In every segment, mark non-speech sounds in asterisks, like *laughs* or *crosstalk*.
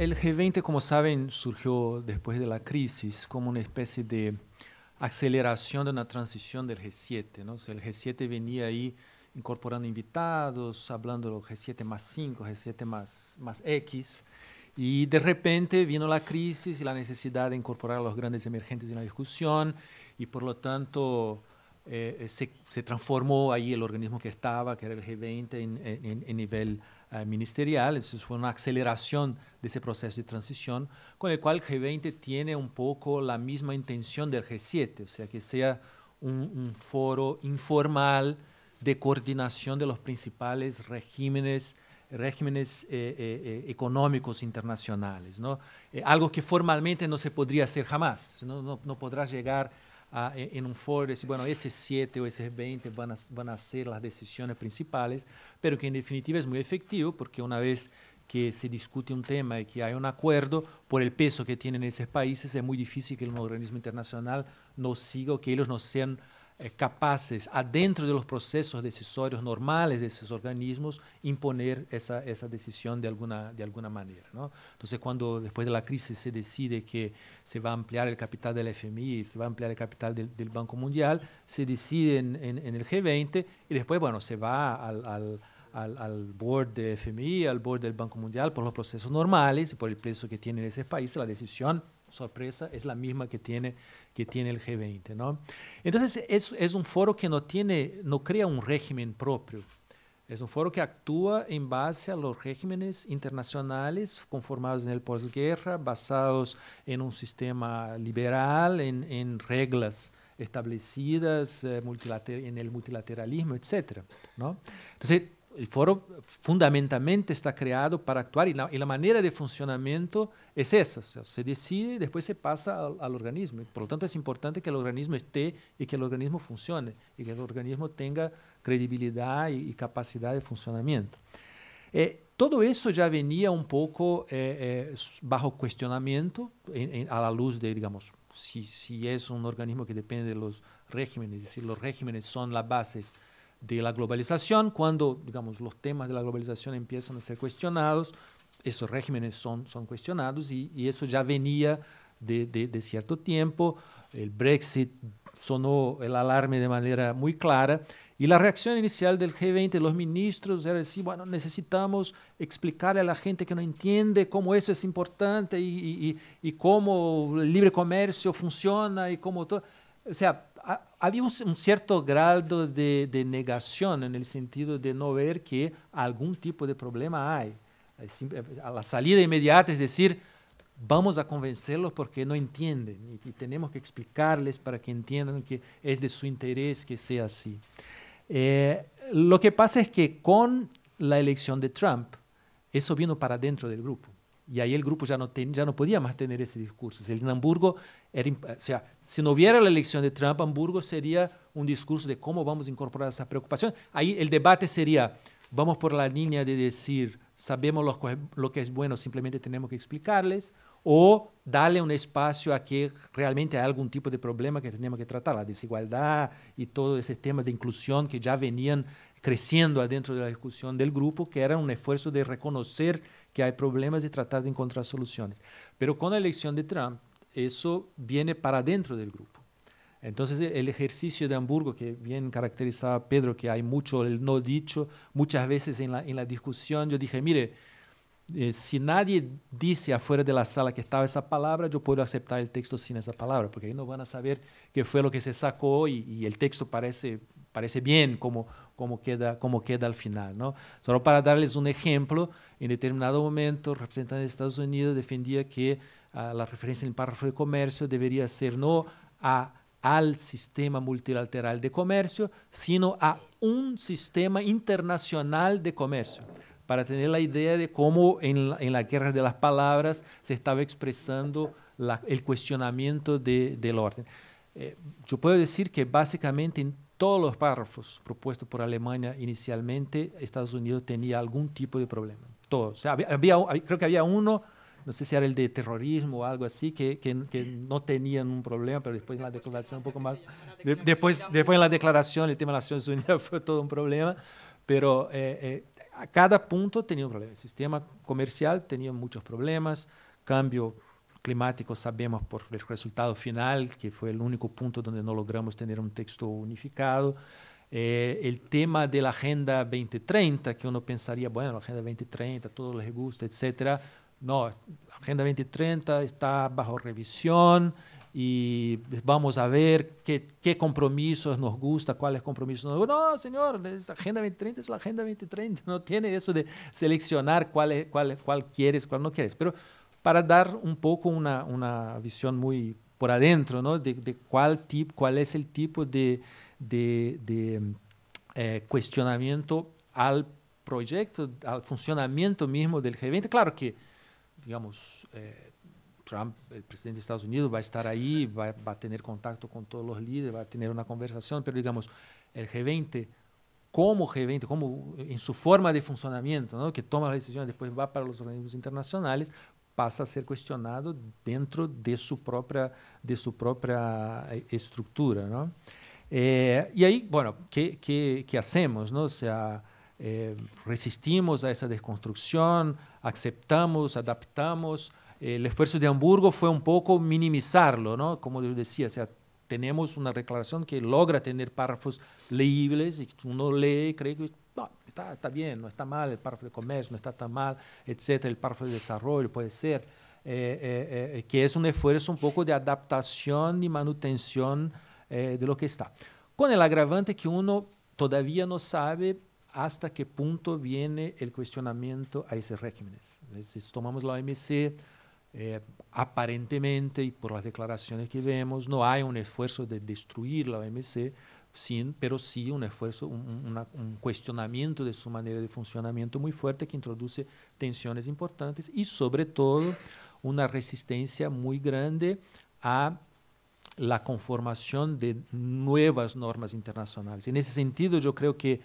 el, G20, como saben, surgió después de la crisis como una especie de aceleración de una transición del G7. ¿no? el G7 venía ahí incorporando invitados, hablando del G7 más 5, G7 más, más X, y de repente vino la crisis y la necesidad de incorporar a los grandes emergentes en la discusión, y por lo tanto eh, se, se, transformó ahí el organismo que estaba, que era el G20, en, en, en nivel uh, ministerial. Eso fue una aceleración de ese proceso de transición, con el cual el G20 tiene un poco la misma intención del G7, o sea, que sea un, un foro informal de coordinación de los principales regímenes regímenes eh, eh, eh, económicos internacionales, ¿no? algo que formalmente no se podría hacer jamás, no, no, no podrás llegar a, en un foro decir, bueno, ese 7 o ese 20 van a, van a ser las decisiones principales, pero que en definitiva es muy efectivo porque una vez que se discute un tema y que hay un acuerdo, por el peso que tienen esos países, es muy difícil que un organismo internacional no siga o que ellos no sean capaces, adentro de los procesos decisorios normales de esos organismos, imponer esa, esa decisión de alguna, de alguna manera. ¿no? Entonces, cuando después de la crisis se decide que se va a ampliar el capital del FMI, se va a ampliar el capital del, Banco Mundial, se decide en, en, en, el G20 y después, bueno, se va al, al al, al, board del FMI, al board del Banco Mundial, por los procesos normales y por el peso que tienen esos países, la decisión sorpresa es la misma que tiene, que tiene el G20. ¿no? Entonces es, un foro que no, tiene, no crea un régimen propio, es un foro que actúa en base a los regímenes internacionales conformados en el posguerra, basados en un sistema liberal, en, en reglas establecidas eh, en el multilateralismo, etc. ¿no? Entonces, el foro fundamentalmente está creado para actuar y la, y la manera de funcionamiento es esa, o sea, se decide y después se pasa al, al, organismo. Por lo tanto, es importante que el organismo esté y que el organismo funcione y que el organismo tenga credibilidad y, y capacidad de funcionamiento. Eh, todo eso ya venía un poco eh, eh, bajo cuestionamiento en, en, a la luz de, digamos, si, si es un organismo que depende de los regímenes, es decir, los regímenes son las bases de la globalización, cuando digamos, los temas de la globalización empiezan a ser cuestionados, esos regímenes son, son cuestionados y, y eso ya venía de, de, de, cierto tiempo. El Brexit sonó el alarme de manera muy clara y la reacción inicial del G20, los ministros, era decir, bueno, necesitamos explicarle a la gente que no entiende cómo eso es importante y, y, y cómo el libre comercio funciona y cómo todo. O sea, había un, cierto grado de, negación en el sentido de no ver que algún tipo de problema hay. A la salida inmediata es decir, vamos a convencerlos porque no entienden y, y, tenemos que explicarles para que entiendan que es de su interés que sea así. Eh, lo que pasa es que con la elección de Trump, eso vino para dentro del grupo. Y ahí el grupo ya no, ten, ya no podía más tener ese discurso. En Hamburgo, era, o sea, si no hubiera la elección de Trump, Hamburgo sería un discurso de cómo vamos a incorporar esa preocupación. Ahí el debate sería, vamos por la línea de decir, sabemos lo, lo que es bueno, simplemente tenemos que explicarles, o darle un espacio a que realmente hay algún tipo de problema que tenemos que tratar, la desigualdad y todo ese tema de inclusión que ya venían creciendo adentro de la discusión del grupo, que era un esfuerzo de reconocer que hay problemas y tratar de encontrar soluciones. Pero con la elección de Trump, eso viene para dentro del grupo. Entonces el ejercicio de Hamburgo, que bien caracterizaba Pedro, que hay mucho el no dicho, muchas veces en la, en la discusión yo dije, mire, eh, si nadie dice afuera de la sala que estaba esa palabra, yo puedo aceptar el texto sin esa palabra, porque ahí no van a saber qué fue lo que se sacó y, y el texto parece, parece bien como, como, queda, como queda al final. ¿no? Solo para darles un ejemplo, en determinado momento el representante de Estados Unidos defendía que uh, la referencia en el párrafo de comercio debería ser no a, al sistema multilateral de comercio, sino a un sistema internacional de comercio para tener la idea de cómo en la, en la guerra de las palabras se estaba expresando la, el cuestionamiento de, del orden. Eh, yo puedo decir que básicamente en todos los párrafos propuestos por Alemania inicialmente, Estados Unidos tenía algún tipo de problema. Todos. O sea, había, había, creo que había uno, no sé si era el de terrorismo o algo así, que, que, que no tenían un problema, pero después en la declaración un poco más... De, después, después en la declaración el tema de las Naciones Unidas *laughs* fue todo un problema, pero... Eh, eh, a cada punto tenía un problema. El sistema comercial tenía muchos problemas, cambio climático sabemos por el resultado final, que fue el único punto donde no logramos tener un texto unificado. Eh, el tema de la Agenda 2030, que uno pensaría, bueno, la Agenda 2030, todo les gusta, etc. No, la Agenda 2030 está bajo revisión y vamos a ver qué, qué compromisos nos gusta, cuáles compromisos nos. No, señor, la Agenda 2030 es la Agenda 2030, no tiene eso de seleccionar cuál, cuál, cuál quieres, cuál no quieres. Pero para dar un poco una, una visión muy por adentro, ¿no? De, de cuál, tip, cuál es el tipo de, de, eh, cuestionamiento al proyecto, al funcionamiento mismo del G20. Claro que, digamos, eh, Trump, el presidente de Estados Unidos, va a estar ahí, va, va, a tener contacto con todos los líderes, va a tener una conversación, pero digamos, el G20 como G20, como en su forma de funcionamiento, ¿no? que toma las decisiones, después va para los organismos internacionales, passa a ser questionado dentro de sua própria de sua própria eh, estrutura, não? É, e aí, bueno, que que que hacemos, não? O sea, é, resistimos a essa desconstrução, aceptamos, adaptamos. o esforço de Hamburgo foi um pouco minimizarlo, não? Como eu dizia, o sea, temos uma declaração que logra ter párrafos leíbles e que uno lê e que está, está bien, no está mal, el párrafo de comercio no está tan mal, etcétera, el párrafo de desarrollo puede ser, eh, eh, eh, que es un esfuerzo un poco de adaptación y manutención de lo que está. Con el agravante que uno todavía no sabe hasta qué punto viene el cuestionamiento a esos regímenes. Si tomamos la OMC, aparentemente, y por las declaraciones que vemos, no hay un esfuerzo de destruir la OMC, sim, pero sí un esfuerzo, un, una, un, cuestionamiento de su manera de funcionamiento muy fuerte que introduce tensiones importantes y sobre todo una resistencia muy grande a la conformación de nuevas normas internacionales. En ese sentido, yo creo que,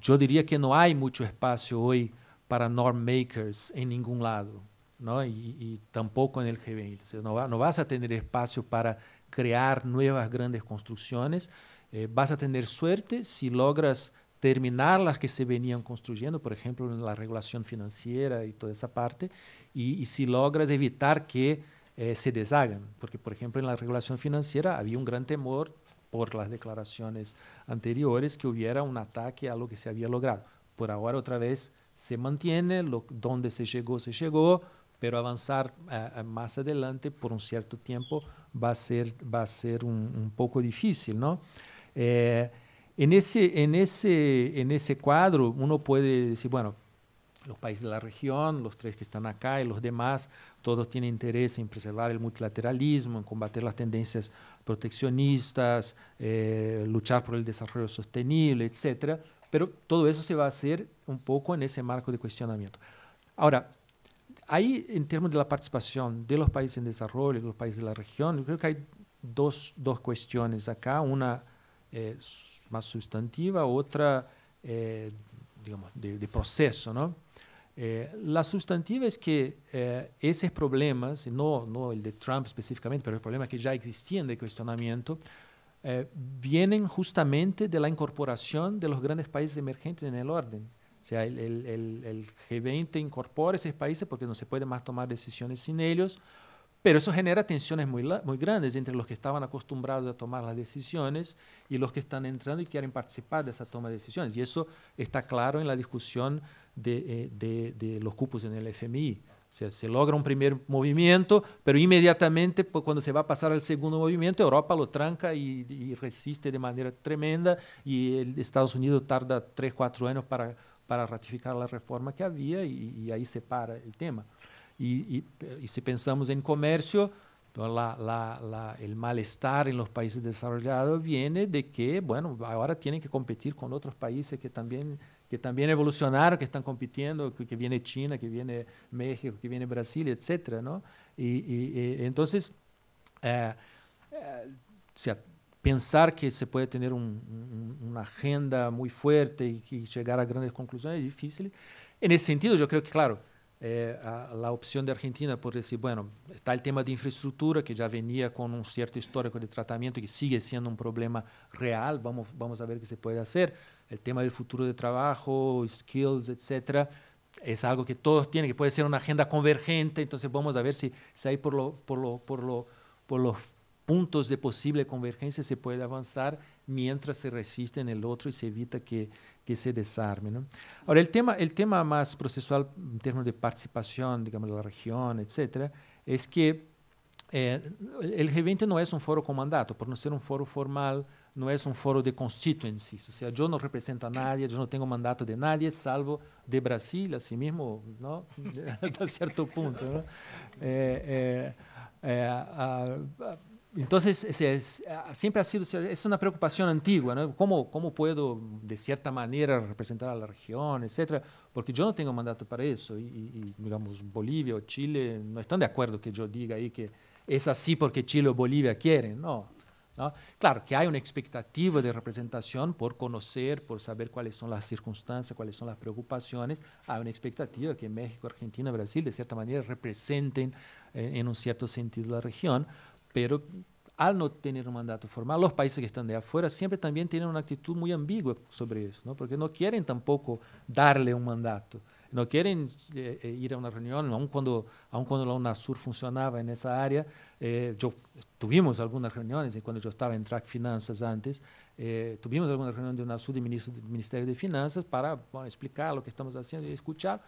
yo diría que no hay mucho espacio hoy para norm makers en ningún lado, ¿no? Y, y tampoco en el G20. O sea, no, va, no vas a tener espacio para crear nuevas grandes construcciones, eh, vas a tener suerte si logras terminar las que se venían construyendo, por ejemplo, en la regulación financiera y toda esa parte, y, si logras evitar que eh, se deshagan, porque, por ejemplo, en la regulación financiera había un gran temor por las declaraciones anteriores que hubiera un ataque a lo que se había logrado. Por ahora, otra vez, se mantiene, lo, donde se llegó, se llegó, pero avanzar uh, más adelante por un cierto tiempo va a ser, va a ser un, un poco difícil, ¿no? Eh, en, ese, en, ese, en ese cuadro uno puede decir, bueno, los países de la región, los tres que están acá y los demás, todos tienen interés en preservar el multilateralismo, en combater las tendencias proteccionistas, eh, luchar por el desarrollo sostenible, etc. Pero todo eso se va a hacer un poco en ese marco de cuestionamiento. Ahora, ahí en términos de la participación de los países en desarrollo, de los países de la región, yo creo que hay dos, dos cuestiones acá. Una eh, más sustantiva, otra, eh, digamos, de, de, proceso, ¿no? Eh, la sustantiva es que eh, esos problemas, no, no el de Trump específicamente, pero el problema que ya existían de cuestionamiento, eh, vienen justamente de la incorporación de los grandes países emergentes en el orden. O sea, el, el, el, el G20 incorpora esos países porque no se puede más tomar decisiones sin ellos, Pero eso genera tensiones muy, muy grandes entre los que estaban acostumbrados a tomar las decisiones y los que están entrando y quieren participar de esa toma de decisiones. Y eso está claro en la discusión de, eh, de, de los cupos en el FMI. O sea, se logra un primer movimiento, pero inmediatamente cuando se va a pasar al segundo movimiento, Europa lo tranca y, y resiste de manera tremenda y el Estados Unidos tarda tres, cuatro años para, para ratificar la reforma que había y, y ahí se para el tema. Y, y, y si pensamos en comercio, la, la, la, el malestar en los países desarrollados viene de que, bueno, ahora tienen que competir con otros países que también, que también evolucionaron, que están compitiendo, que, que viene China, que viene México, que viene Brasil, etc. ¿no? Y, y, y entonces, eh, eh, o sea, pensar que se puede tener un, un, una agenda muy fuerte y, y llegar a grandes conclusiones es difícil. En ese sentido, yo creo que, claro, eh, la opción de Argentina por decir, bueno, está el tema de infraestructura que ya venía con un cierto histórico de tratamiento que sigue siendo un problema real, vamos, vamos a ver qué se puede hacer. El tema del futuro de trabajo, skills, etcétera, es algo que todos tienen, que puede ser una agenda convergente, entonces vamos a ver si, si ahí por, lo, por, lo, por, lo, por los puntos de posible convergencia se puede avanzar mientras se resiste en el otro y se evita que, que se desarme. ¿no? Ahora, el tema, el tema más procesual en términos de participación, digamos, de la región, etcétera, es que eh, el G20 no es un foro con mandato, por no ser un foro formal, no es un foro de constituencies, o sea, yo no represento a nadie, yo no tengo mandato de nadie, salvo de Brasil, así mismo, ¿no? *laughs* hasta cierto punto. ¿no? Eh, eh, entonces, es, ah, siempre ha sido, es una preocupación antigua, ¿no? ¿Cómo, ¿Cómo, puedo, de cierta manera, representar a la región, etcétera? Porque yo no tengo mandato para eso. Y, y, digamos, Bolivia o Chile no están de acuerdo que yo diga ahí que es así porque Chile o Bolivia quieren. No, ¿no? Claro que hay una expectativa de representación por conocer, por saber cuáles son las circunstancias, cuáles son las preocupaciones. Hay una expectativa que México, Argentina, Brasil, de cierta manera, representen eh, en un cierto sentido la región pero al no tener un mandato formal, los países que están de afuera siempre también tienen una actitud muy ambigua sobre eso, ¿no? porque no quieren tampoco darle un mandato, no quieren eh, eh, ir a una reunión, aun cuando, aun cuando la UNASUR funcionaba en esa área, eh, yo, tuvimos algunas reuniones, cuando yo estaba en Track Finanzas antes, tuvimos algunas reuniones de UNASUR y ministro del Ministerio de Finanzas para bueno, explicar lo que estamos haciendo y escuchar,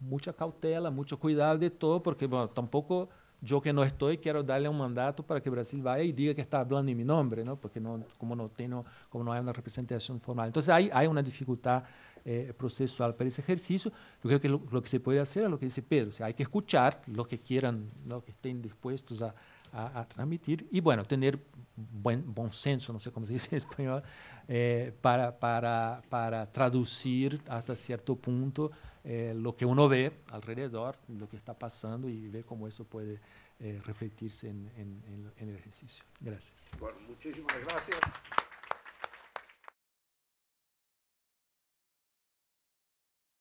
mucha cautela, mucho cuidado de todo, porque bueno, tampoco yo que no estoy quiero darle un mandato para que Brasil vaya y diga que está hablando en mi nombre, ¿no? porque no, como, no tengo, como no hay una representación formal. Entonces hay, hay una dificultad eh, procesual para ese ejercicio. Yo creo que lo, que se puede hacer es lo que dice Pedro, o sea, hay que escuchar lo que quieran, lo que estén dispuestos a, a, transmitir y bueno, tener buen, buen senso, no sé cómo se dice en español, eh, para, para, para traducir hasta cierto punto eh, lo que uno ve alrededor, lo que está pasando y ver cómo eso puede eh, en, en, en, el ejercicio. Gracias. Bueno, muchísimas gracias.